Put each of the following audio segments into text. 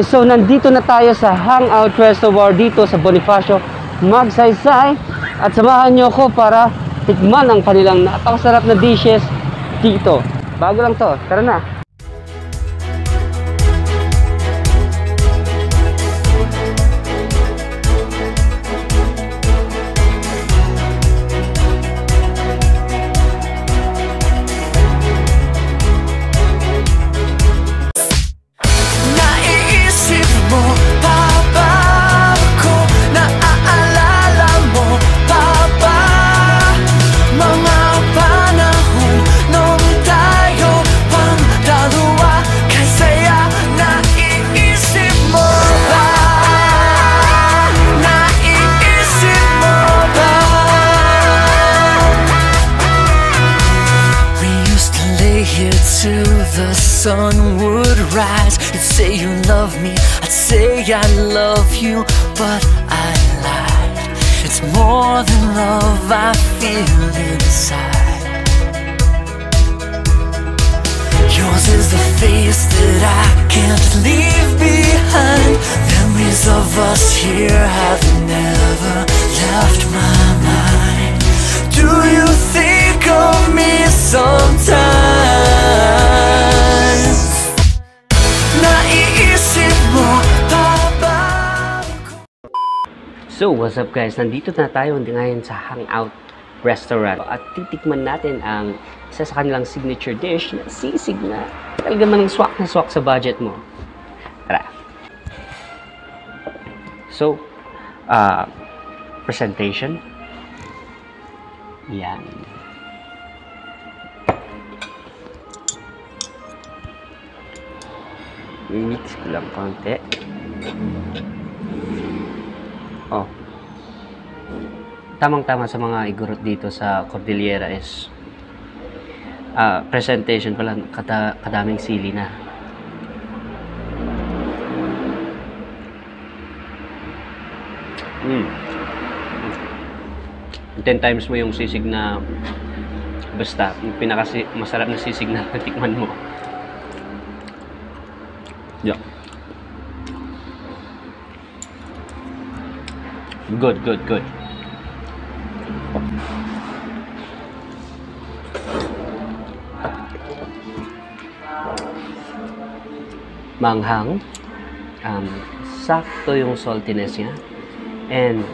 So, nandito na tayo sa Hangout Reservoir dito sa Bonifacio, Magsaysay. At samahan nyo ako para tikman ang kanilang napakasarap na dishes dito. Bago lang to, tara na. Rise. You'd say you love me, I'd say I love you, but I lied. It's more than love I feel inside. Yours is the face that I can't leave behind. Memories of us here What's up guys? Nandito na tayo ngayon sa Hangout Restaurant at titikman natin ang isa sa kanilang signature dish na sisig na talaga manang swak na swak sa budget mo. Tara! So, uh, presentation. Yan. Mix ko lang konti. Oh. Tamang-tama sa mga igurot dito sa Cordillera is ah, presentation pala kada, kadaming sili na. Mm. 10 times mo yung sisig na basta yung pinaka masarap na sisig na natikman mo. Yeah. Good, good, good. Manghang. Um, sakto yung saltiness niya. And,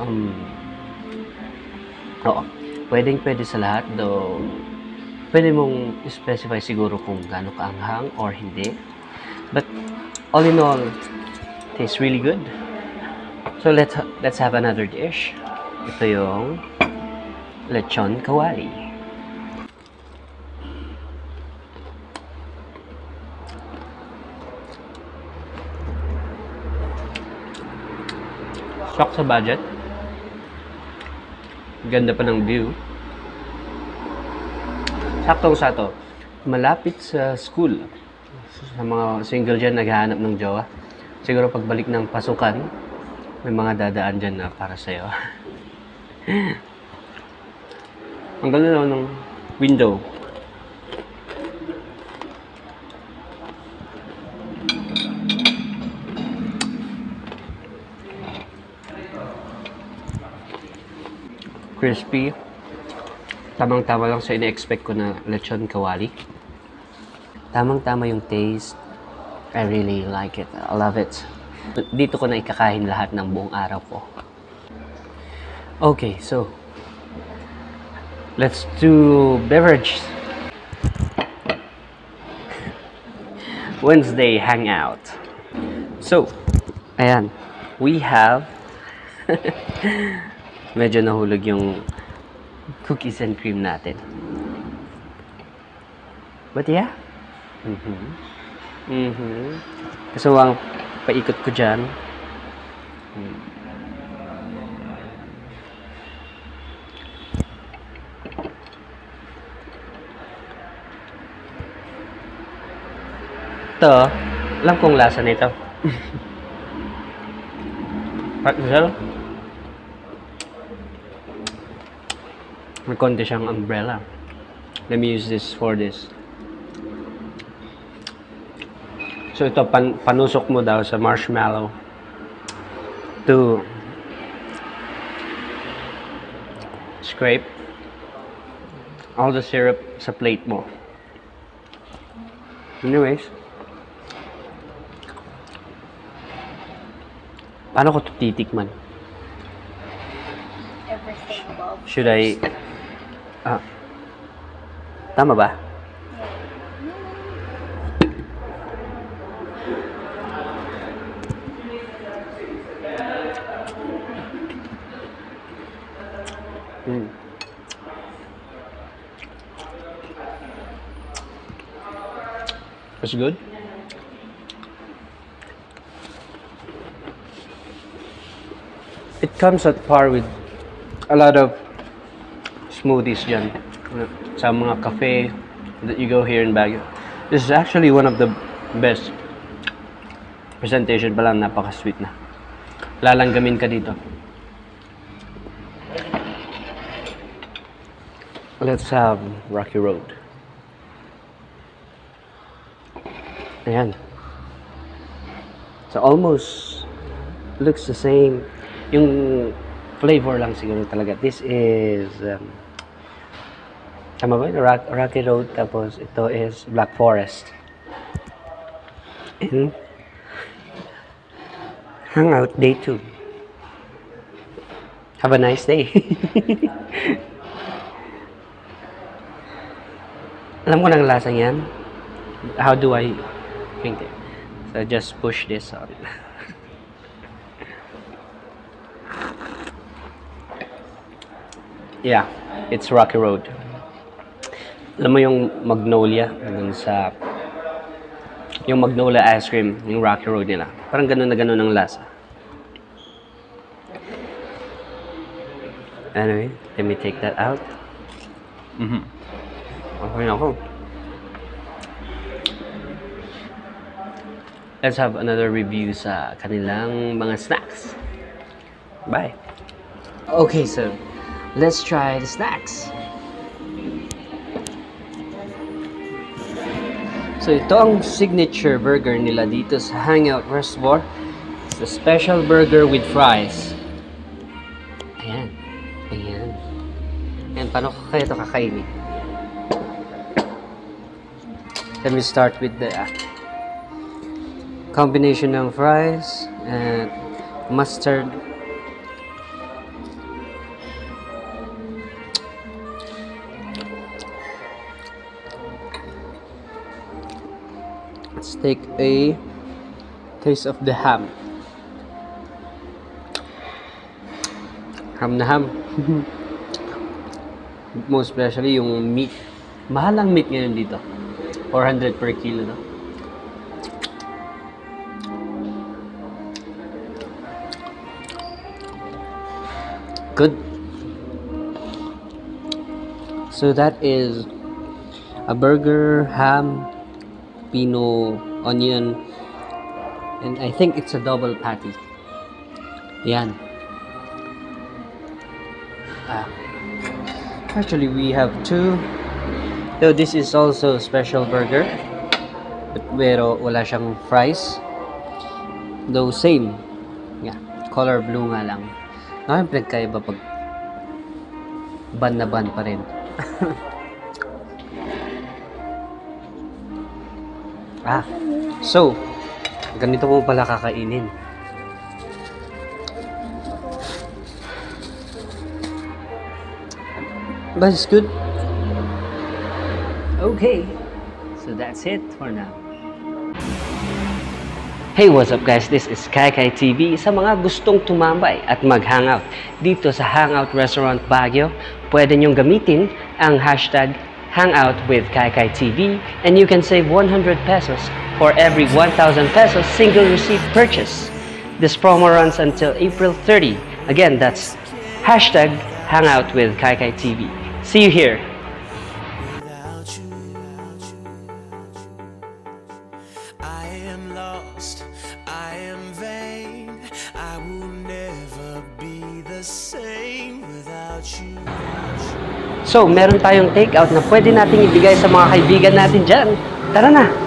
um, oo, pwedeng pwede sa lahat, though, pwede mong specify siguro kung gaano kaanghang or hindi. But, all in all, tastes really good. So let's let's have another dish. Ito yung lechon kawali. Shock sa budget. Ganda pa ng view. Saktong sato. Malapit sa school. Sa mga single dyan naghahanap ng jowa. Siguro pagbalik ng pasukan, may mga dadaan dyan na para sa'yo. Ang ganda naman ng window. Crispy. Tamang-tama lang sa ina-expect ko na lechon kawali. Tamang-tama yung taste. I really like it. I love it. Dito ko na ikakain lahat ng buong araw ko. Okay, so let's do beverage. Wednesday hangout. So, ayan, we have medyo nahulog yung cookies and cream natin. But yeah. Mhm. Mhm. So, ang paikot ko dyan. Hmm. Ito, alam kong lasa nito. Pretzel. May konti siyang umbrella. Let me use this for this. So ito, pan panusok mo daw sa marshmallow to scrape all the syrup sa plate mo. Anyways, paano ko ito titikman? Everything above. Should I... Ah, tama ba? Mm. That's good. It comes at par with a lot of smoothies dyan. Sa mga cafe that you go here in Baguio. This is actually one of the best. Presentation pa lang, napaka-sweet na. Lalanggamin ka dito. Let's have Rocky Road. Ayan. So almost looks the same. Yung flavor lang siguro talaga. This is um, tama ba? Rock, Rocky Road tapos ito is Black Forest. And Hangout Day 2. Have a nice day. Alam ko ng lasa yan. How do I think it? So just push this on. yeah, it's Rocky Road. Alam mo yung Magnolia dun sa yung Magnolia ice cream, yung Rocky Road nila. Parang ganun na ganun ang lasa. Anyway, let me take that out. Mhm. Okay na ako. Let's have another review sa kanilang mga snacks. Bye. Okay, so let's try the snacks. So ito ang signature burger nila dito sa Hangout Reservoir. It's a special burger with fries. Ayan. Ayan. Ayan, paano ko kaya ito kakainin? Let me start with the uh, combination ng fries and mustard. Take a taste of the ham. Ham na ham. Most especially yung meat. Mahal ang meat ngayon dito. 400 per kilo, no? Good. So that is a burger, ham, pino, onion, and I think it's a double patty. Yan. Ah. Actually, we have two. So this is also special burger. But pero wala siyang fries. Though same. Yeah, color blue nga lang. Ngayon pinagkaiba pag ban na ban pa rin. ah, so, ganito mo pala kakainin. But it's good. Okay, so that's it for now. Hey, what's up guys? This is Kaikai TV. Sa mga gustong tumambay at mag-hangout dito sa Hangout Restaurant Baguio, pwede nyong gamitin ang hashtag Hangout with Kaikai TV and you can save 100 pesos for every 1,000 pesos single receipt purchase. This promo runs until April 30. Again, that's hashtag Hangout with Kaikai TV. See you here. I am lost, I am So, meron tayong takeout na pwede nating ibigay sa mga kaibigan natin dyan. Tara na!